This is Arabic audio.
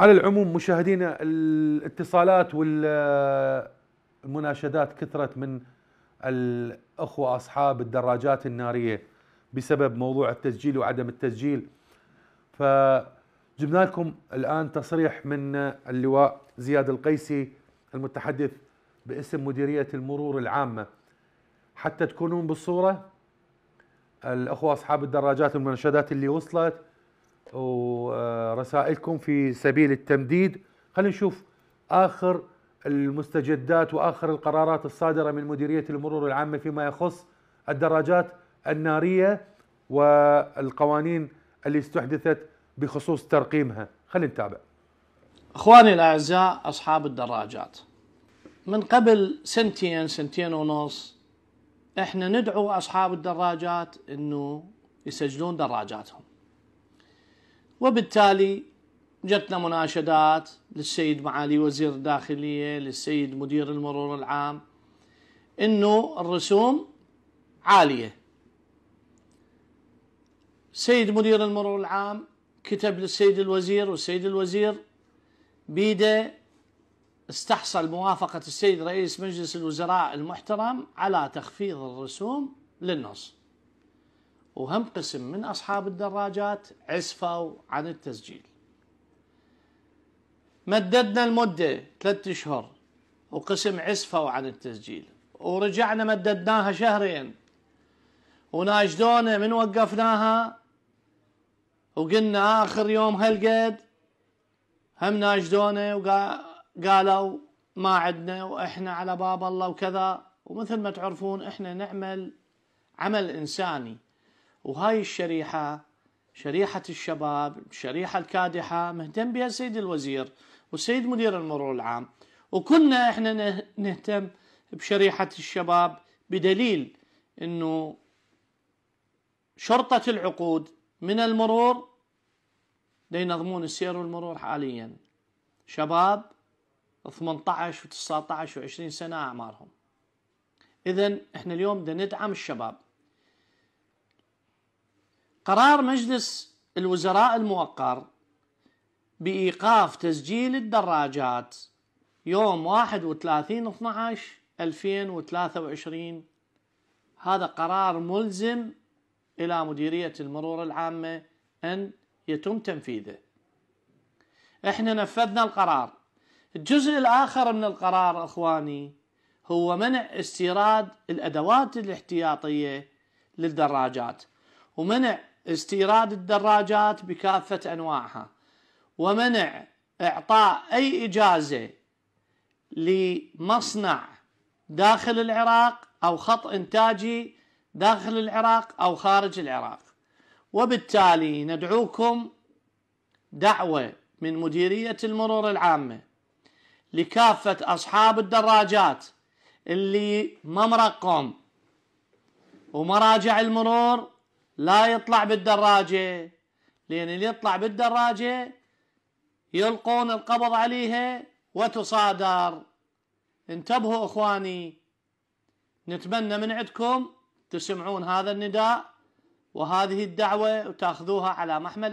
على العموم مشاهدينا الاتصالات والمناشدات كثرت من الأخوة أصحاب الدراجات النارية بسبب موضوع التسجيل وعدم التسجيل. فجبنا لكم الآن تصريح من اللواء زياد القيسي المتحدث باسم مديرية المرور العامة. حتى تكونون بالصورة الأخوة أصحاب الدراجات والمناشدات اللي وصلت ورسائلكم في سبيل التمديد. خلينا نشوف آخر المستجدات وآخر القرارات الصادرة من مديرية المرور العامة فيما يخص الدراجات النارية والقوانين اللي استحدثت بخصوص ترقيمها. خلينا نتابع. أخواني الأعزاء أصحاب الدراجات من قبل سنتين سنتين ونص إحنا ندعو أصحاب الدراجات إنه يسجلون دراجاتهم. وبالتالي جتنا مناشدات للسيد معالي وزير الداخلية للسيد مدير المرور العام إنه الرسوم عالية. سيد مدير المرور العام كتب للسيد الوزير والسيد الوزير بيده استحصل موافقة السيد رئيس مجلس الوزراء المحترم على تخفيض الرسوم للنص. وهم قسم من أصحاب الدراجات عسفوا عن التسجيل. مددنا المدة ثلاثة أشهر وقسم عسفوا عن التسجيل. ورجعنا مددناها شهرين. وناشدونا من وقفناها. وقلنا آخر يوم هالقد هم ناشدونا وقالوا ما عندنا وإحنا على باب الله وكذا. ومثل ما تعرفون إحنا نعمل عمل إنساني. وهاي الشريحة شريحة الشباب الشريحة الكادحة مهتم بها السيد الوزير والسيد مدير المرور العام. وكنا إحنا نهتم بشريحة الشباب بدليل إنه شرطة العقود من المرور لينظمون السير والمرور حاليا. شباب 18 و19 و20 سنة أعمارهم. إذا إحنا اليوم بدنا ندعم الشباب. قرار مجلس الوزراء الموقر بإيقاف تسجيل الدراجات يوم 31 12 2023 هذا قرار ملزم إلى مديرية المرور العامة أن يتم تنفيذه. إحنا نفذنا القرار. الجزء الآخر من القرار أخواني هو منع استيراد الأدوات الاحتياطية للدراجات. ومنع استيراد الدراجات بكافة أنواعها ومنع إعطاء أي إجازة لمصنع داخل العراق أو خط إنتاجي داخل العراق أو خارج العراق. وبالتالي ندعوكم دعوة من مديرية المرور العامة لكافة أصحاب الدراجات اللي ما مرقم ومراجع المرور لا يطلع بالدراجة. لأن اللي يطلع بالدراجة يلقون القبض عليها وتصادر. انتبهوا إخواني نتمنى من عندكم تسمعون هذا النداء وهذه الدعوة وتأخذوها على محمل